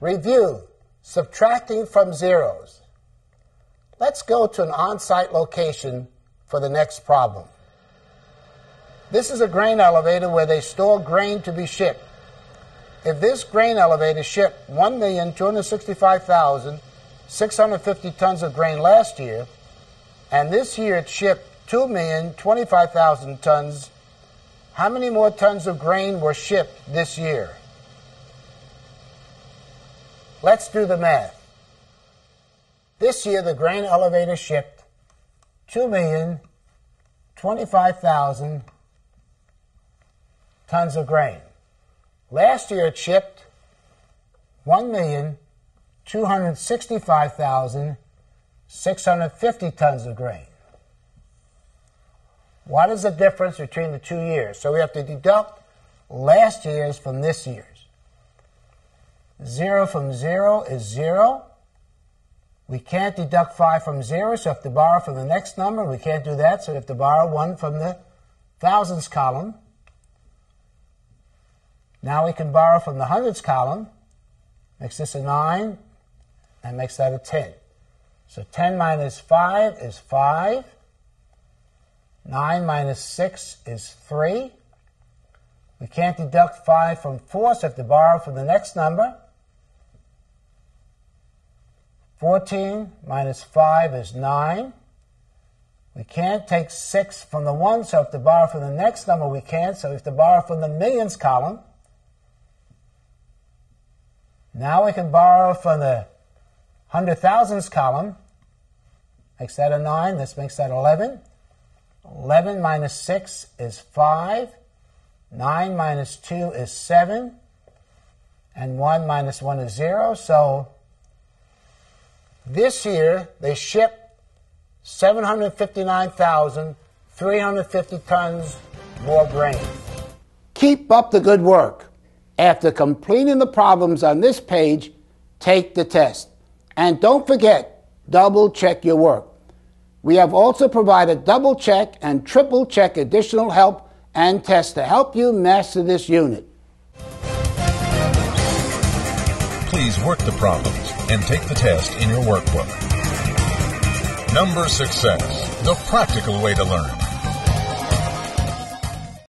Review, subtracting from zeros. Let's go to an on-site location for the next problem. This is a grain elevator where they store grain to be shipped. If this grain elevator shipped 1,265,650 tons of grain last year, and this year it shipped 2,025,000 tons, how many more tons of grain were shipped this year? Let's do the math. This year the grain elevator shipped 2,025,000 tons of grain. Last year it shipped 1,265,650 tons of grain. What is the difference between the two years? So we have to deduct last year's from this year's. Zero from zero is zero. We can't deduct five from zero, so if to borrow from the next number, we can't do that, so we have to borrow one from the thousands column. Now we can borrow from the hundreds column, makes this a 9, and makes that a 10. So 10 minus 5 is 5. 9 minus 6 is 3. We can't deduct 5 from 4, so we have to borrow from the next number. 14 minus 5 is 9. We can't take 6 from the 1, so we to borrow from the next number. We can't, so we have to borrow from the millions column. Now we can borrow from the hundred thousands column. Makes that a 9. This makes that 11. 11 minus 6 is 5. 9 minus 2 is 7. And 1 minus 1 is 0. So this year they shipped 759,350 tons more grain. Keep up the good work. After completing the problems on this page, take the test. And don't forget, double check your work. We have also provided double check and triple check additional help and tests to help you master this unit. Please work the problems and take the test in your workbook. Number success, the practical way to learn.